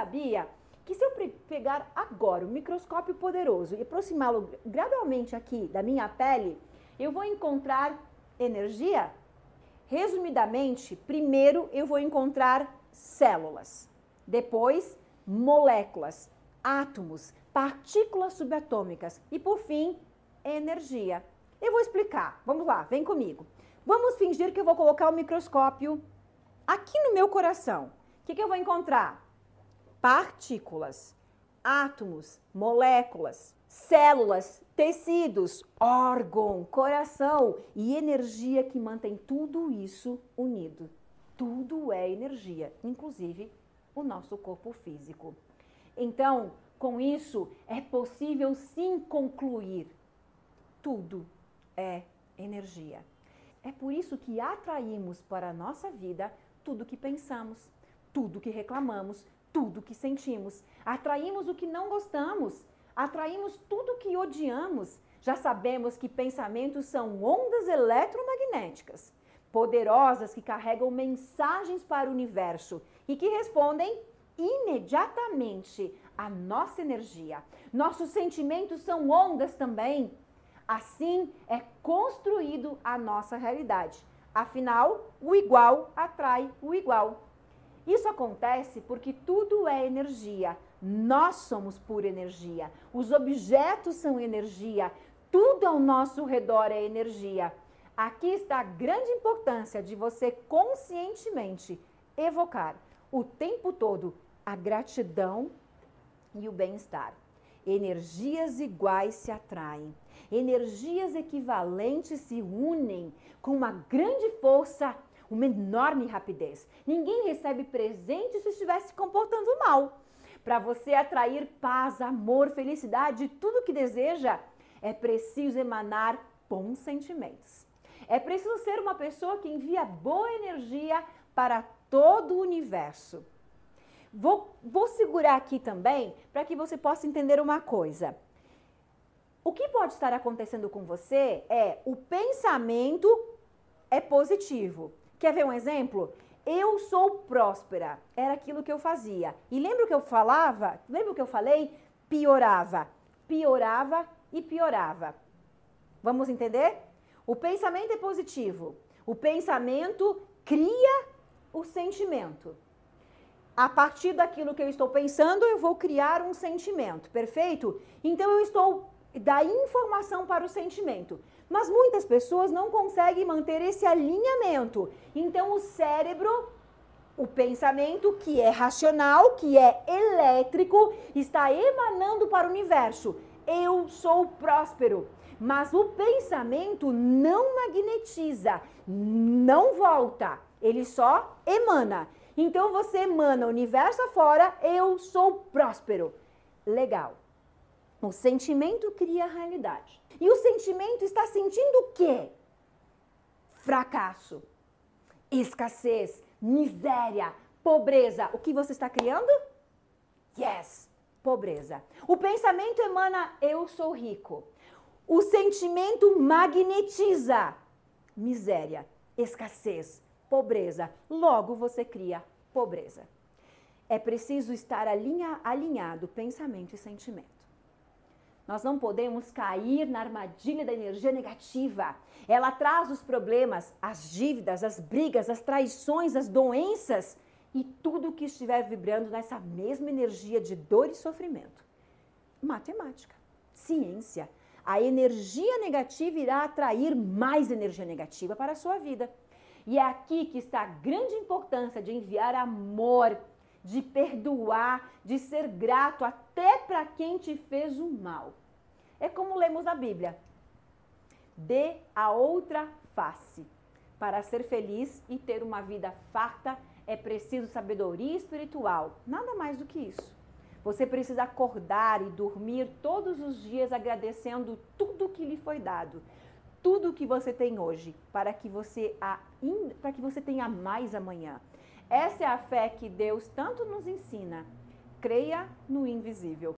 sabia que se eu pegar agora o microscópio poderoso e aproximá-lo gradualmente aqui da minha pele, eu vou encontrar energia? Resumidamente, primeiro eu vou encontrar células, depois moléculas, átomos, partículas subatômicas e por fim, energia. Eu vou explicar. Vamos lá, vem comigo. Vamos fingir que eu vou colocar o microscópio aqui no meu coração. O que, que eu vou encontrar? Partículas, átomos, moléculas, células, tecidos, órgão, coração e energia que mantém tudo isso unido. Tudo é energia, inclusive o nosso corpo físico. Então, com isso, é possível sim concluir: tudo é energia. É por isso que atraímos para a nossa vida tudo que pensamos, tudo que reclamamos, tudo que sentimos. Atraímos o que não gostamos, atraímos tudo que odiamos. Já sabemos que pensamentos são ondas eletromagnéticas poderosas que carregam mensagens para o universo e que respondem imediatamente à nossa energia. Nossos sentimentos são ondas também. Assim é construído a nossa realidade. Afinal, o igual atrai o igual. Isso acontece porque tudo é energia. Nós somos pura energia. Os objetos são energia. Tudo ao nosso redor é energia. Aqui está a grande importância de você conscientemente evocar o tempo todo a gratidão e o bem-estar. Energias iguais se atraem, energias equivalentes se unem com uma grande força, uma enorme rapidez. Ninguém recebe presente se estiver se comportando mal. Para você atrair paz, amor, felicidade, tudo que deseja, é preciso emanar bons sentimentos. É preciso ser uma pessoa que envia boa energia para todo o universo. Vou, vou segurar aqui também para que você possa entender uma coisa. O que pode estar acontecendo com você é o pensamento é positivo. Quer ver um exemplo? Eu sou próspera. Era aquilo que eu fazia. E lembra o que eu falava? Lembra o que eu falei? Piorava. Piorava e piorava. Vamos entender? O pensamento é positivo. O pensamento cria o sentimento. A partir daquilo que eu estou pensando, eu vou criar um sentimento, perfeito? Então eu estou da informação para o sentimento. Mas muitas pessoas não conseguem manter esse alinhamento. Então o cérebro, o pensamento que é racional, que é elétrico, está emanando para o universo. Eu sou próspero. Mas o pensamento não magnetiza, não volta, ele só emana. Então você emana o universo afora, eu sou próspero. Legal. O sentimento cria a realidade. E o sentimento está sentindo o quê? Fracasso, escassez, miséria, pobreza. O que você está criando? Yes, pobreza. O pensamento emana eu sou rico. O sentimento magnetiza miséria, escassez, pobreza. Logo você cria pobreza. É preciso estar alinha, alinhado pensamento e sentimento. Nós não podemos cair na armadilha da energia negativa. Ela traz os problemas, as dívidas, as brigas, as traições, as doenças e tudo que estiver vibrando nessa mesma energia de dor e sofrimento. Matemática, ciência, a energia negativa irá atrair mais energia negativa para a sua vida. E é aqui que está a grande importância de enviar amor, de perdoar, de ser grato até para quem te fez o mal. É como lemos na Bíblia. Dê a outra face. Para ser feliz e ter uma vida farta é preciso sabedoria espiritual. Nada mais do que isso. Você precisa acordar e dormir todos os dias agradecendo tudo que lhe foi dado, tudo que você tem hoje, para que você, a, para que você tenha mais amanhã. Essa é a fé que Deus tanto nos ensina. Creia no invisível.